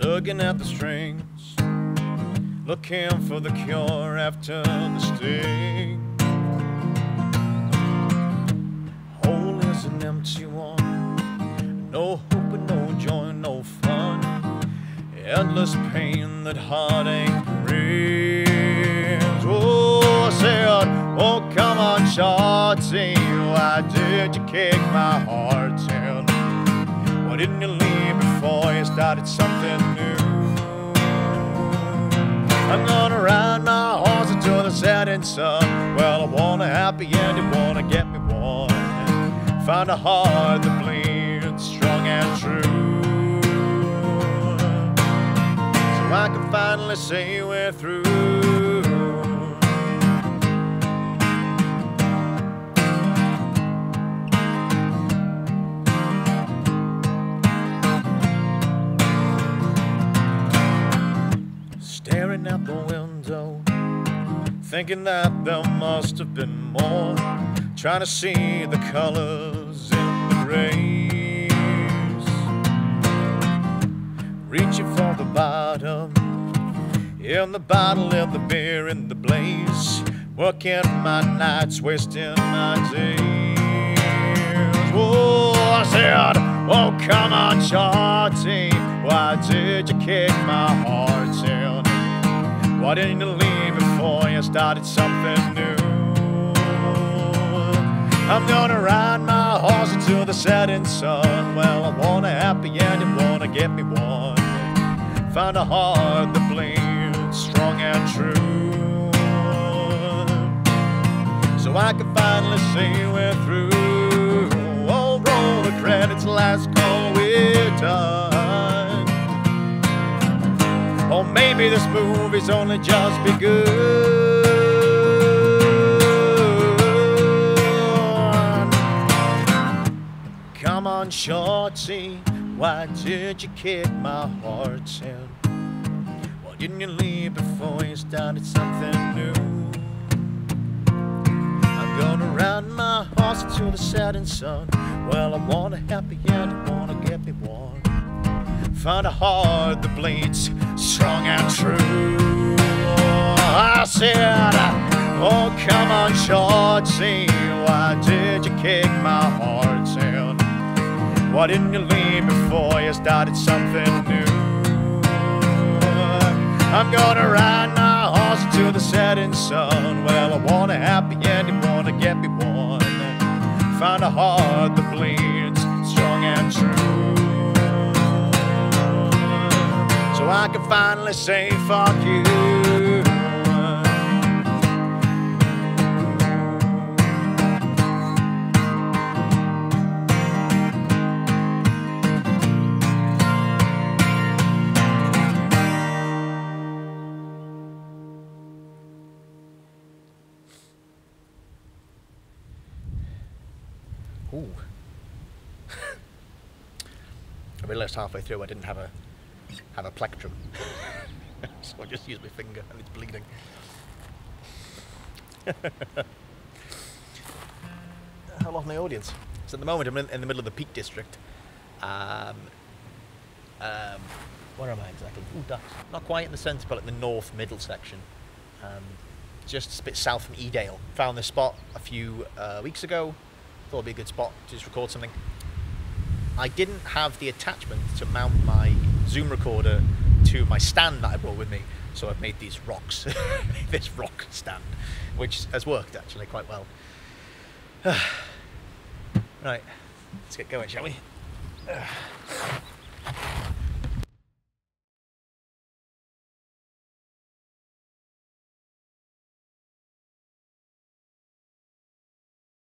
tugging at the strings, looking for the cure after the sting. Hole is an empty one, no hope and no joy, no fun. Endless pain that heartache brings. Oh, I said, oh come on, shorty, why did you kick my heart in? Why didn't you leave before started something new? I'm gonna ride my horse until the setting sun. Well, I want a happy end, you wanna get me one. Find a heart that bleeds strong and true. So I can finally say we're through. Thinking that there must have been more. Trying to see the colors in the grays. Reaching for the bottom, in the bottle of the beer in the blaze. Working my nights, wasting my days. Whoa, I said, oh come on, shorty, why did you kick my heart in? Why didn't you leave before you started something new? I'm gonna ride my horse until the setting sun. Well, I want a happy end, you wanna get me one. Find a heart that bleeds strong and true. So I can finally say we're through. Oh, roll the credits, last call, we're done. Or maybe this movie's only just begun. Come on, shorty, why did you kick my heart in? Why didn't you leave before you started something new? I'm gonna ride my horse until the setting sun. Well, I want a happy end, I wanna get me one. Find a heart that bleeds strong and true. I said, Oh, come on, shorty, why did you kick my heart in? Why didn't you leave before you started something new? I'm gonna ride my horse until the setting sun. Well, I want a happy end, you wanna get me one. Find a heart that bleeds strong and true. I can finally say fuck you. Ooh. I realised halfway through I didn't have a have a plectrum, so I just use my finger and it's bleeding. How long the audience? So at the moment I'm in, in the middle of the Peak District. Um, um, where am I exactly? Ooh, ducks. Not quite in the centre, but in the north middle section. Um, just a bit south from Edale. Found this spot a few uh, weeks ago. Thought it'd be a good spot to just record something. I didn't have the attachment to mount my Zoom recorder to my stand that I brought with me, so I've made these rocks, this rock stand, which has worked actually quite well. right, let's get going, shall we?